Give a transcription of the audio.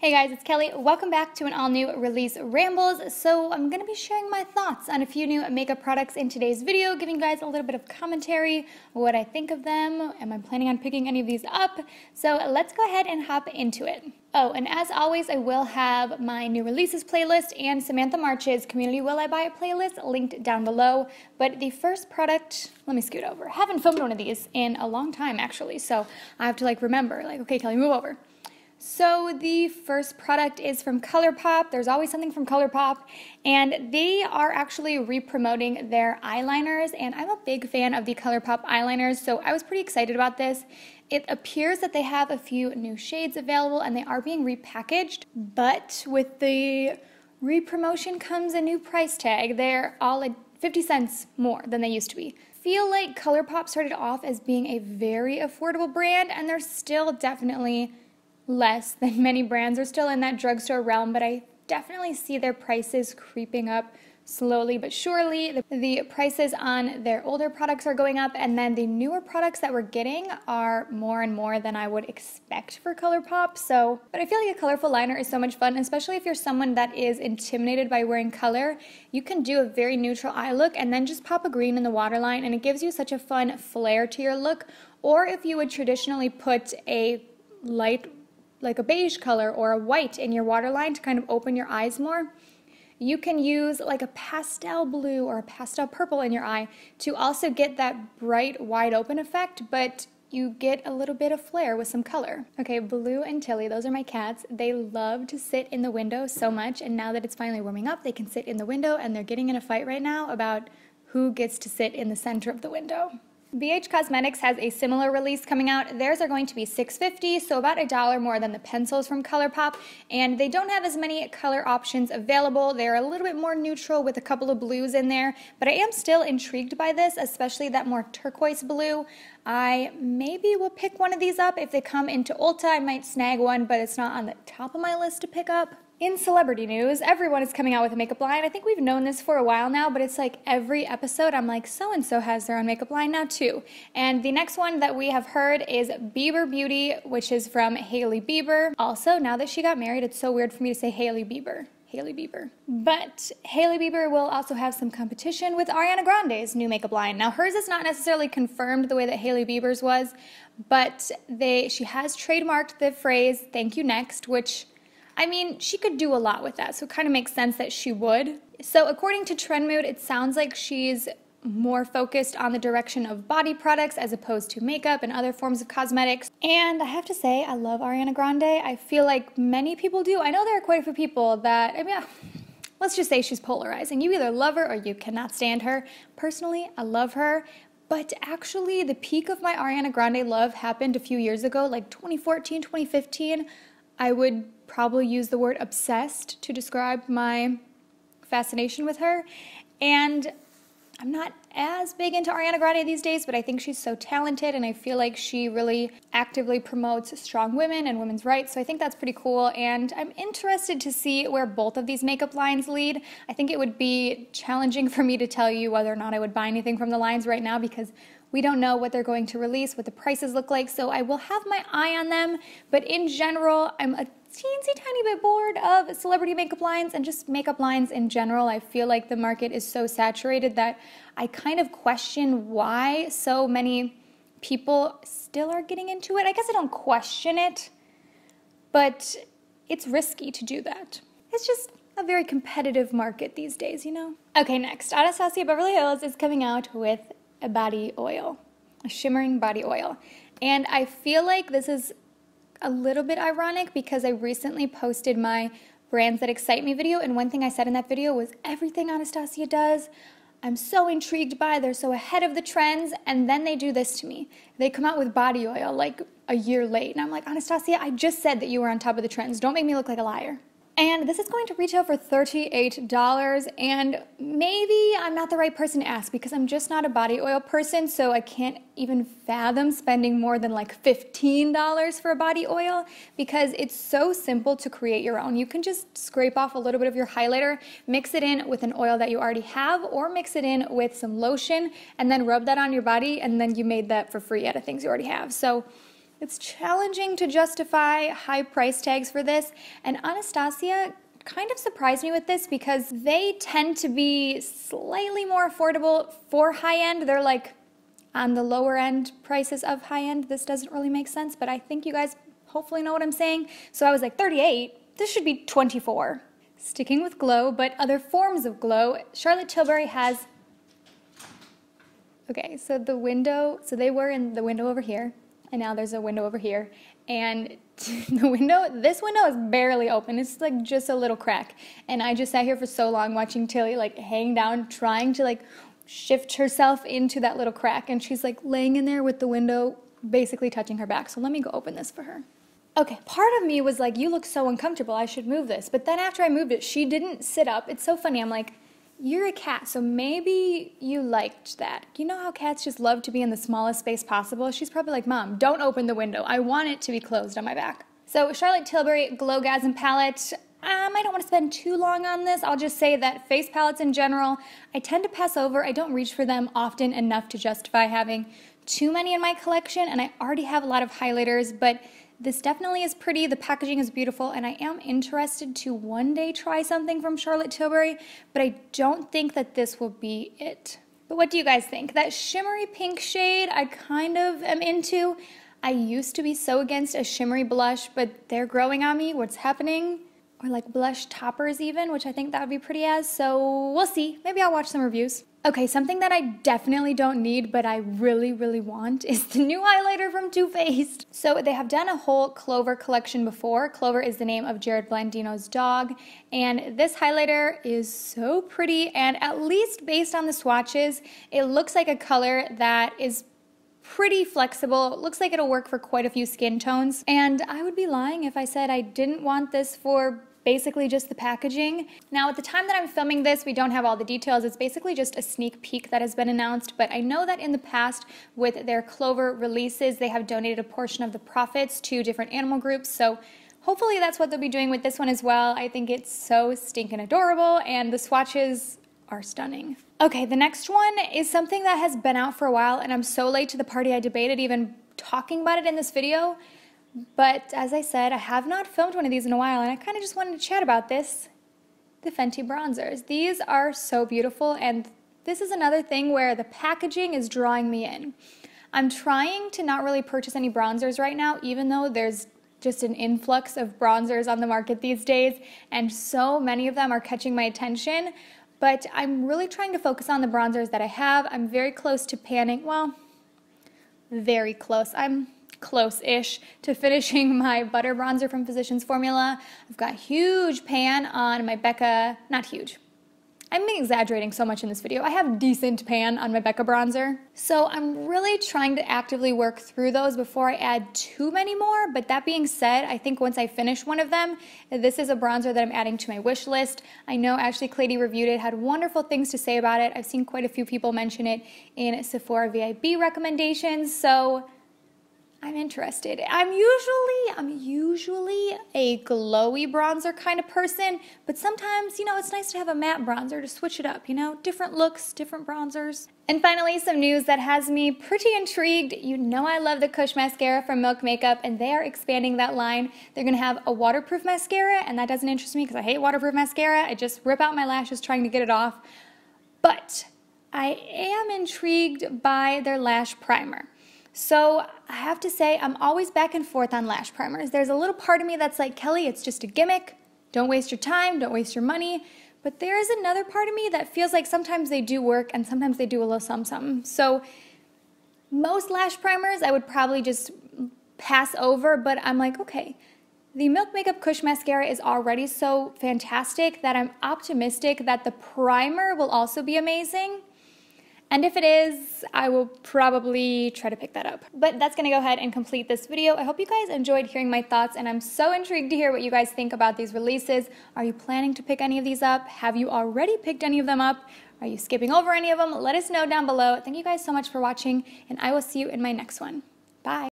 Hey guys, it's Kelly. Welcome back to an all new release rambles. So, I'm going to be sharing my thoughts on a few new makeup products in today's video, giving you guys a little bit of commentary, what I think of them. Am I planning on picking any of these up? So, let's go ahead and hop into it. Oh, and as always, I will have my new releases playlist and Samantha March's Community Will I Buy It playlist linked down below. But the first product, let me scoot over. I haven't filmed one of these in a long time actually, so I have to like remember, like, okay, Kelly, move over. So the first product is from ColourPop. There's always something from ColourPop, and they are actually re-promoting their eyeliners, and I'm a big fan of the ColourPop eyeliners, so I was pretty excited about this. It appears that they have a few new shades available, and they are being repackaged, but with the re-promotion comes a new price tag. They're all at 50 cents more than they used to be feel like ColourPop started off as being a very affordable brand and they're still definitely less than many brands are still in that drugstore realm, but I definitely see their prices creeping up slowly but surely. The, the, prices on their older products are going up, and then the newer products that we're getting are more and more than I would expect for ColourPop. So, but I feel like a colorful liner is so much fun, especially if you're someone that is intimidated by wearing color. You can do a very neutral eye look and then just pop a green in the waterline, and it gives you such a fun flare to your look. Or if you would traditionally put a light like a beige color or a white in your waterline to kind of open your eyes more. You can use like a pastel blue or a pastel purple in your eye to also get that bright wide open effect, but you get a little bit of flare with some color. Okay, Blue and Tilly, those are my cats. They love to sit in the window so much, and now that it's finally warming up, they can sit in the window, and they're getting in a fight right now about who gets to sit in the center of the window. BH Cosmetics has a similar release coming out. Theirs are going to be $6.50, so about a dollar more than the pencils from ColourPop, and they don't have as many color options available. They're a little bit more neutral with a couple of blues in there, but I am still intrigued by this, especially that more turquoise blue. I maybe will pick one of these up. If they come into Ulta, I might snag one, but it's not on the top of my list to pick up. In celebrity news, everyone is coming out with a makeup line. I think we've known this for a while now, but it's like every episode I'm like, so and so has their own makeup line now too. And the next one that we have heard is Bieber Beauty, which is from Hailey Bieber. Also, now that she got married, it's so weird for me to say Hailey Bieber. Hailey Bieber. But Hailey Bieber will also have some competition with Ariana Grande's new makeup line. Now hers is not necessarily confirmed the way that Hailey Bieber's was, but they she has trademarked the phrase "Thank you next," which I mean, she could do a lot with that, so it kind of makes sense that she would. So, according to Trendmood, it sounds like she's more focused on the direction of body products as opposed to makeup and other forms of cosmetics. And I have to say, I love Ariana Grande. I feel like many people do. I know there are quite a few people that, I mean, let's just say she's polarizing. You either love her or you cannot stand her. Personally, I love her. But actually, the peak of my Ariana Grande love happened a few years ago, like 2014, 2015. I would probably use the word obsessed to describe my fascination with her. And I'm not as big into Ariana Grande these days, but I think she's so talented and I feel like she really actively promotes strong women and women's rights. So I think that's pretty cool. And I'm interested to see where both of these makeup lines lead. I think it would be challenging for me to tell you whether or not I would buy anything from the lines right now because we don't know what they're going to release, what the prices look like. So I will have my eye on them. But in general, I'm a teensy tiny bit bored of celebrity makeup lines and just makeup lines in general. I feel like the market is so saturated that I kind of question why so many people still are getting into it. I guess I don't question it, but it's risky to do that. It's just a very competitive market these days, you know? Okay, next, Anastasia Beverly Hills is coming out with a body oil, a shimmering body oil. And I feel like this is a little bit ironic because I recently posted my brands that excite me video and one thing I said in that video was everything Anastasia does I'm so intrigued by they're so ahead of the trends and then they do this to me. They come out with body oil like a year late and I'm like Anastasia I just said that you were on top of the trends. Don't make me look like a liar and this is going to retail for $38 and maybe I'm not the right person to ask because I'm just not a body oil person so I can't even fathom spending more than like $15 for a body oil because it's so simple to create your own. You can just scrape off a little bit of your highlighter, mix it in with an oil that you already have or mix it in with some lotion and then rub that on your body and then you made that for free out of things you already have. So It's challenging to justify high price tags for this, and Anastasia kind of surprised me with this because they tend to be slightly more affordable for high end. They're like on the lower end prices of high end. This doesn't really make sense, but I think you guys hopefully know what I'm saying. So I was like 38, this should be 24. Sticking with glow, but other forms of glow, Charlotte Tilbury has, okay, so the window, so they were in the window over here, and now there's a window over here, and the window, this window is barely open. It's like just a little crack. And I just sat here for so long watching Tilly like hang down, trying to like shift herself into that little crack. And she's like laying in there with the window basically touching her back. So let me go open this for her. Okay, part of me was like, you look so uncomfortable, I should move this. But then after I moved it, she didn't sit up. It's so funny. I'm like, you're a cat, so maybe you liked that. You know how cats just love to be in the smallest space possible? She's probably like, Mom, don't open the window. I want it to be closed on my back. So, Charlotte Tilbury Glowgasm Palette. Um, I don't want to spend too long on this. I'll just say that face palettes in general, I tend to pass over. I don't reach for them often enough to justify having too many in my collection, and I already have a lot of highlighters, but this definitely is pretty, the packaging is beautiful, and I am interested to one day try something from Charlotte Tilbury, but I don't think that this will be it. But what do you guys think? That shimmery pink shade I kind of am into. I used to be so against a shimmery blush, but they're growing on me. What's happening? or like blush toppers even, which I think that would be pretty as. So we'll see. Maybe I'll watch some reviews. Okay, something that I definitely don't need, but I really, really want is the new highlighter from Too Faced. So they have done a whole Clover collection before. Clover is the name of Jerrod Blandino's dog, and this highlighter is so pretty, and at least based on the swatches, it looks like a color that is pretty flexible. It looks like it'll work for quite a few skin tones. And I would be lying if I said I didn't want this for basically just the packaging. Now at the time that I'm filming this, we don't have all the details. It's basically just a sneak peek that has been announced, but I know that in the past with their Clover releases, they have donated a portion of the profits to different animal groups. So hopefully that's what they'll be doing with this one as well. I think it's so stinking adorable and the swatches are stunning. Okay, the next one is something that has been out for a while and I'm so late to the party I debated even talking about it in this video. But as I said, I have not filmed one of these in a while, and I kind of just wanted to chat about this. The Fenty bronzers. These are so beautiful, and this is another thing where the packaging is drawing me in. I'm trying to not really purchase any bronzers right now, even though there's just an influx of bronzers on the market these days, and so many of them are catching my attention. But I'm really trying to focus on the bronzers that I have. I'm very close to panning, well, very close. I'm close-ish to finishing my butter bronzer from Physicians Formula. I've got huge pan on my Becca, not huge, I'm exaggerating so much in this video. I have decent pan on my Becca bronzer. So I'm really trying to actively work through those before I add too many more. But that being said, I think once I finish one of them, this is a bronzer that I'm adding to my wish list. I know Ashley Clady reviewed it, had wonderful things to say about it. I've seen quite a few people mention it in Sephora VIB recommendations. So I'm interested. I'm usually I'm usually a glowy bronzer kind of person, but sometimes, you know, it's nice to have a matte bronzer to switch it up, you know, different looks, different bronzers. And finally, some news that has me pretty intrigued. You know I love the Kush mascara from Milk Makeup and they are expanding that line. They're going to have a waterproof mascara and that doesn't interest me because I hate waterproof mascara. I just rip out my lashes trying to get it off. But I am intrigued by their lash primer. So I have to say, I'm always back and forth on lash primers. There's a little part of me that's like, Kelly, it's just a gimmick. Don't waste your time, don't waste your money. But there is another part of me that feels like sometimes they do work and sometimes they do a little something. So most lash primers I would probably just pass over, but I'm like, okay, the Milk Makeup Kush Mascara is already so fantastic that I'm optimistic that the primer will also be amazing. And if it is, I will probably try to pick that up. But that's gonna go ahead and complete this video. I hope you guys enjoyed hearing my thoughts and I'm so intrigued to hear what you guys think about these releases. Are you planning to pick any of these up? Have you already picked any of them up? Are you skipping over any of them? Let us know down below. Thank you guys so much for watching and I will see you in my next one. Bye.